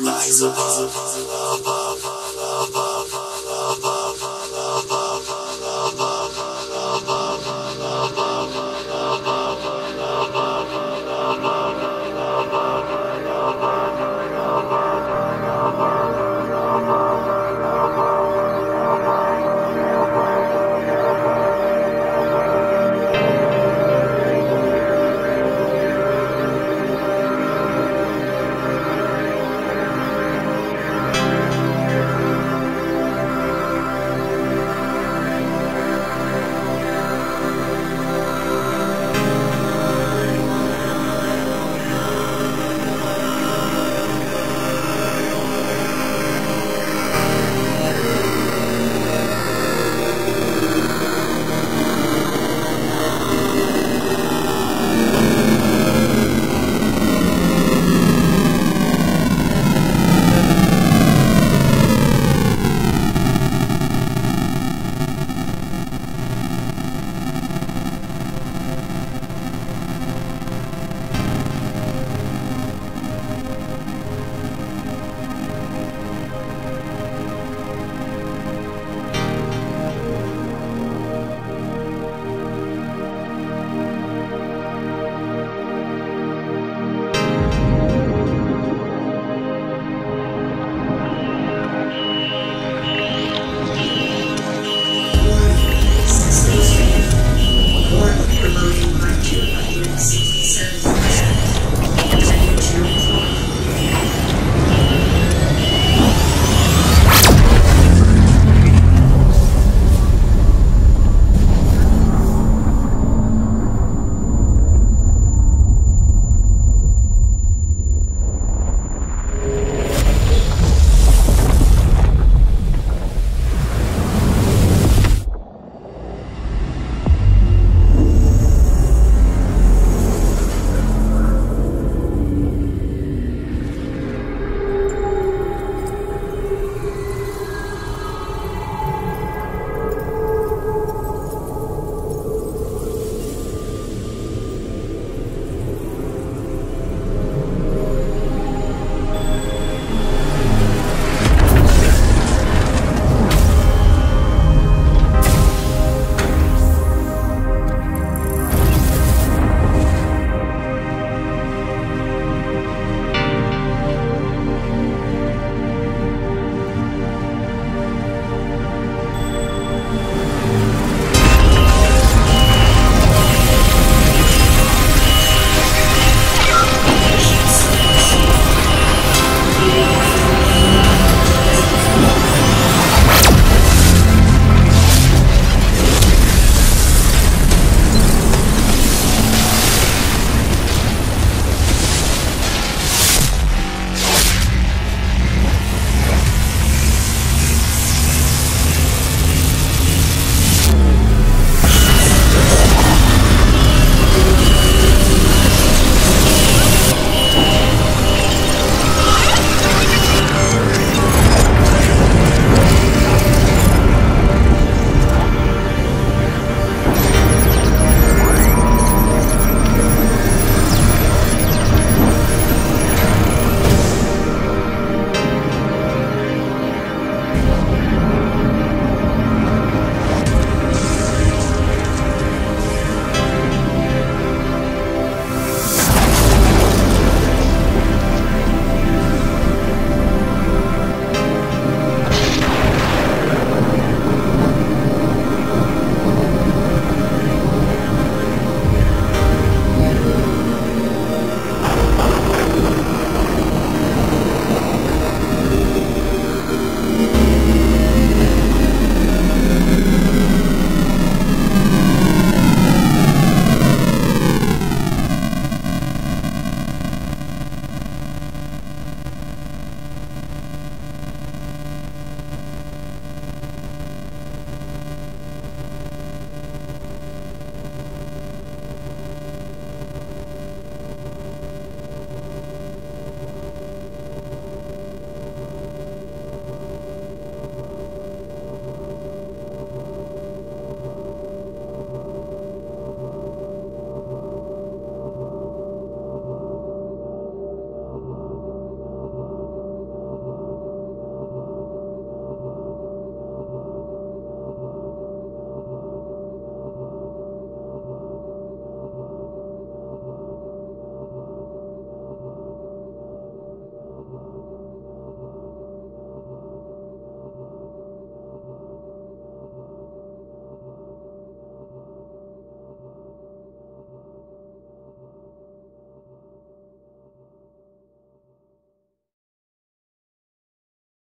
lies above, above.